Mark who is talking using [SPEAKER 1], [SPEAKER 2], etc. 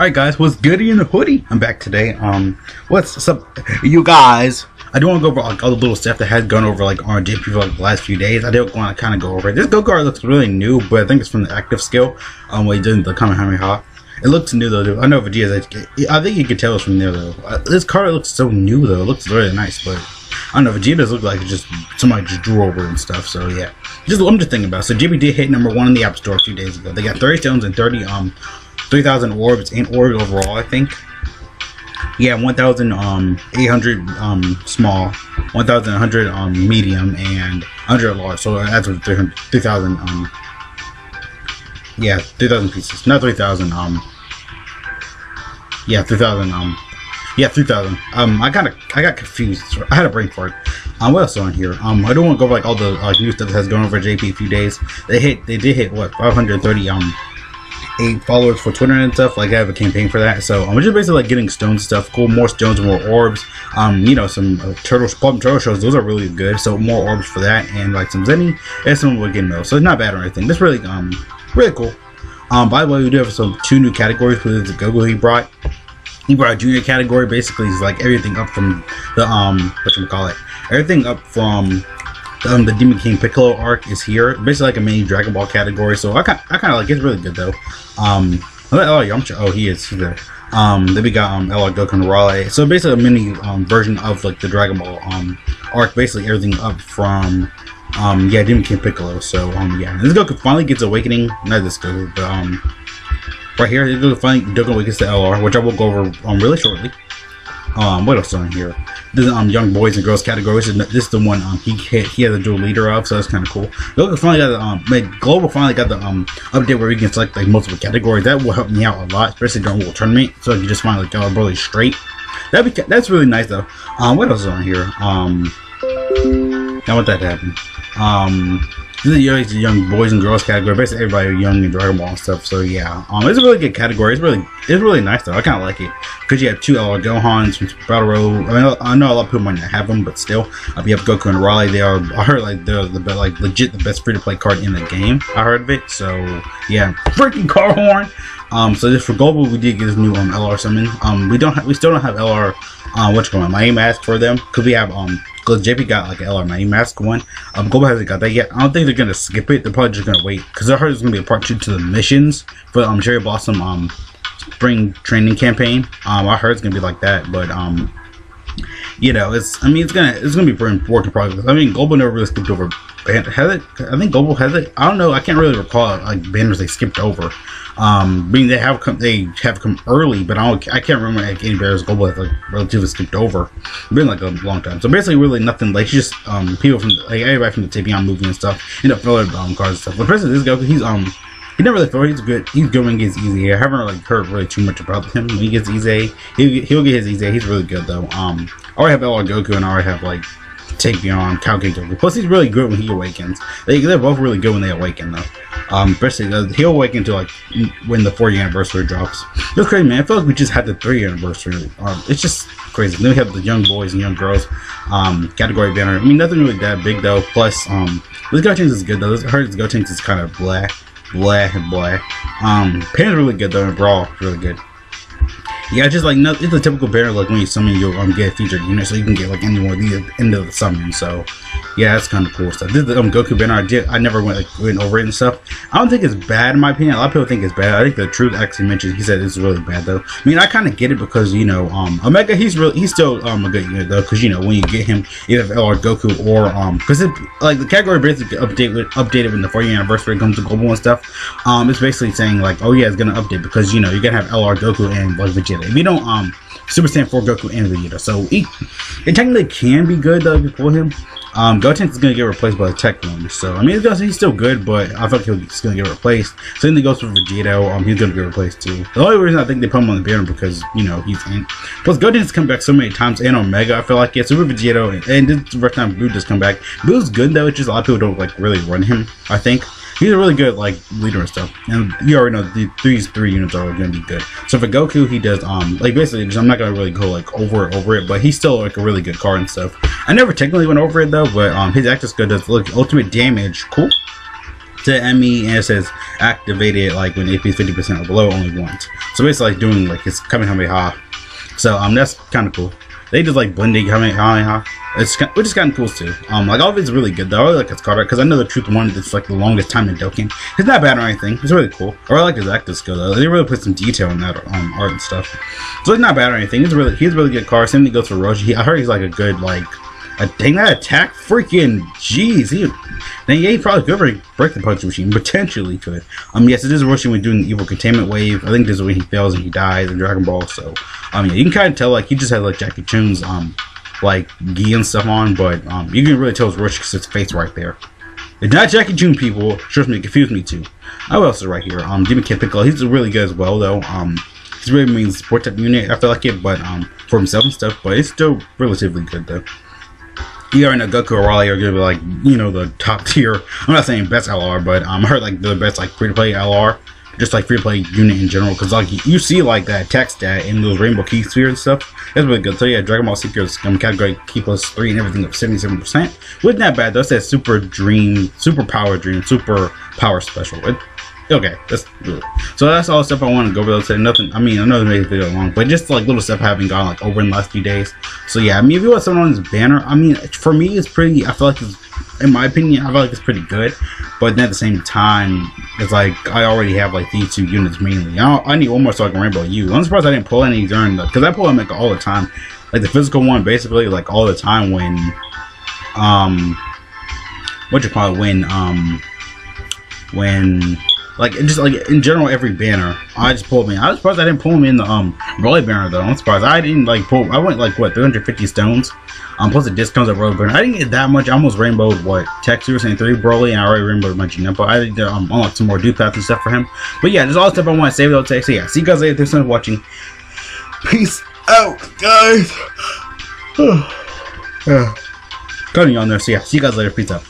[SPEAKER 1] Alright guys, what's goody in the hoodie? I'm back today. Um, what's up, you guys? I do want to go over like all the little stuff that has gone over like on JP for like the last few days. I do want to kind of go over it. This go card looks really new, but I think it's from the active skill. Um, what he did the Kamehameha. It looks new though. Dude. I know Vegeta's. I think you can tell it's from there though. Uh, this card looks so new though. It looks really nice, but I don't know. Vegeta's look like just somebody just drew over and stuff. So yeah, just I'm just thinking about. It. So JP did hit number one in the App Store a few days ago. They got 30 stones and 30 um 3,000 orbs and orbs overall, I think. Yeah, 1,000 um 800 um small, 1,100 um medium, and 100 large. So that's 3,000 um yeah 3,000 pieces, not 3,000 um yeah 3,000 um yeah 3,000 um I got I got confused. I had a brain fart. Um, what else on here? Um, I don't want to go over like all the uh, new stuff that has gone over JP a few days. They hit, they did hit what 530 um eight followers for Twitter and stuff. Like I have a campaign for that. So I'm just basically like getting stone stuff, cool, more stones, more orbs. Um, you know, some uh, turtles, turtle shells. Those are really good. So more orbs for that, and like some Zeni and some wicked mill. So it's not bad or anything. That's really um really cool. Um, by the way, we do have some two new categories for the Gogo he brought. He brought a junior category. Basically, it's like everything up from the um what you call it, everything up from um, the Demon King Piccolo arc is here. Basically like a mini Dragon Ball category. So I kind I kind of like it's really good though. Um, oh Yamcha, oh he is there. Um, then we got um Goku and Arale. So basically a mini um version of like the Dragon Ball um arc. Basically everything up from um yeah Demon King Piccolo. So um yeah, this Goku finally gets awakening. Not this Goku, but um right here, this Goku finally Goku awakens to LR, which I will go over um really shortly. Um, what else on here? The um young boys and girls category. This is, this is the one um he he has a dual leader of, so that's kind of cool. Global finally got the um Global finally got the um update where you can select like multiple categories. That will help me out a lot, especially during World Tournament. So if you just find like y'all really straight. That be that's really nice though. Um, what else is on here? Um, I want that to happen. Um, this is the young boys and girls category. Basically, everybody young and Dragon Ball and stuff. So yeah, um, it's a really good category. It's really, it's really nice though. I kind of like it because you have two LR Gohans from Battle Road. I mean, I know a lot of people might not have them, but still, uh, you have Goku and Arale. They are. I heard like they're the best, like legit the best free to play card in the game. I heard of it. So yeah, freaking car horn. Um, so just for global, we did get this new um LR summon. Um, we don't, have, we still don't have LR. Uh, what's going on? My mask for them because we have um because JP got like an LR mask one. Um, Global hasn't got that yet. I don't think they're gonna skip it. They're probably just gonna wait because I heard it's gonna be a part two to the missions for um Cherry Blossom um spring training campaign. Um, I heard it's gonna be like that, but um, you know, it's I mean it's gonna it's gonna be pretty important progress. I mean, Global never really skipped over. Has it? I think Global has it. I don't know. I can't really recall like banners they skipped over. Um, I mean they have come, they have come early, but I don't, I can't remember like any banners Global has like relatively skipped over. It's been like a long time, so basically really nothing. Like just um people from like everybody from the Tapion movie and stuff, end up filling um cards and stuff. But President this guy, he's um he never really felt he's good. He's good when he gets easy. I haven't really heard really too much about him. When he gets easy, he'll, he'll get his easy. He's really good though. Um, I already have LR Goku and I already have like take beyond Calculator Goku. Plus, he's really good when he awakens. They, they're both really good when they awaken though. Um, especially uh, he'll awaken to like when the 40 anniversary drops. It's crazy, man. I feel like we just had the three anniversary. Um, it's just crazy. Then we have the young boys and young girls um, category banner. I mean, nothing really that big though. Plus, um, this Gotenks is good though. This Gotenks is kind of blah, blah, blah. Um, Pan's really good though. And Bra really good. Yeah, just like no, it's a typical banner like when you summon you'll um, get featured unit, so you can get like any one of these end of the summon. So yeah, that's kind of cool stuff. This um, Goku banner. I did. I never went like went over it and stuff. I don't think it's bad in my opinion. A lot of people think it's bad. I think the truth actually mentioned he said it's really bad though. I mean, I kind of get it because you know, um, Omega he's really he's still um a good unit though because you know when you get him either or Goku or um because it like the category basically update updated when the 40th anniversary comes to global and stuff. Um, it's basically saying like, oh yeah, it's gonna update because you know you're gonna have LR Goku and like Vegeta. If you don't um Super Saiyan 4 Goku and Vegeta, so he, it technically can be good though pull him. Um, Gotenks is going to get replaced by the TEQ one. So, I mean, he's still good, but I feel like he's to get replaced. Same thing goes for Vegito. Um, he's going to get replaced too. The only reason I think they put him on the banner because, you know, he's in. Plus, Gotenks come back so many times and Omega, I feel like, yeah, Super Vegito, and, and this first time Blue just come back. Blue's good though, it's just a lot of people don't, like, really run him, I think he's a really good like leader and stuff. And you already know the, these three units are going to be good. So for Goku, he does um like basically I'm not gonna really go like over it over it, but he's still like a really good card and stuff. I never technically went over it though, but um his active skill does look ultimate damage. Cool. to ME and it says activated like when AP is 50% or below only once. So basically like doing like it's coming Kamehameha. So um that's kind of cool. They just like blending coming, Kamehameha. It's which is kind of cool too. Um, like all of it's really good though. I really like its card because I know the truth one that's like the longest time in Dokkan. It's not bad or anything. It's really cool. I really like his active skill though. They really put some detail in that um art and stuff. So it's not bad or anything. He's really he's a really good card. Same thing goes for Roshi. I heard he's like a good like a dang that attack freaking jeez he then yeah he probably could break, the punch machine potentially could. Um yes it is Roshi when doing the evil containment wave. I think this is when he fails and he dies in Dragon Ball so um yeah you can kind of tell like he just had like Jackie Chun's um like gi and stuff on but um you can really tell it's Roshi because it's face right there. It's not Jackie Chun people. Trust me confused me too. Oh else is right here? Um Demon King Piccolo he's really good as well though. Um he's really means support type unit I feel like it but um for himself and stuff but it's still relatively good though you already know Goku or Arale are gonna be like, you know, the top tier. I'm not saying best LR, but um, I heard like the best like free to play LR, just like free to play unit in general. Because like you see like that text stat in those Rainbow Ki Sphere and stuff. That's really good. So yeah, Dragon Ball Seekers um, category Ki plus three and everything up 77%. Wasn't that bad. It's that super dream, super power dream, super power special. It, okay, that's. So that's all the stuff I want to go over. Today. Nothing. I mean, I know they made the video long, but just like little stuff I haven't gone like over in the last few days. So yeah, I mean, if you want someone on banner, I mean, for me, it's pretty. I feel like it's, in my opinion, I feel like it's pretty good. But then at the same time, it's like I already have like these two units mainly. I, I need one more so I can Rainbow you. I'm surprised I didn't pull any during the because I pull them like all the time, like the physical one, basically like all the time when, um, what you call it when um when like just like in general every banner i just pulled me. I was surprised i didn't pull him in the um Broly banner though. I'm surprised. I didn't like pull i went like what 350 stones? Um plus the discounts at Broly banner. I didn't get that much. I almost rainbowed what textures and three Broly and i already rainbowed my But i did um unlock some more duplicates and stuff for him. But yeah there's all the stuff i want to save though so yeah see you guys later. Thanks for watching. Peace out guys. Yeah. Cutting on there. So yeah see you guys later. Peace out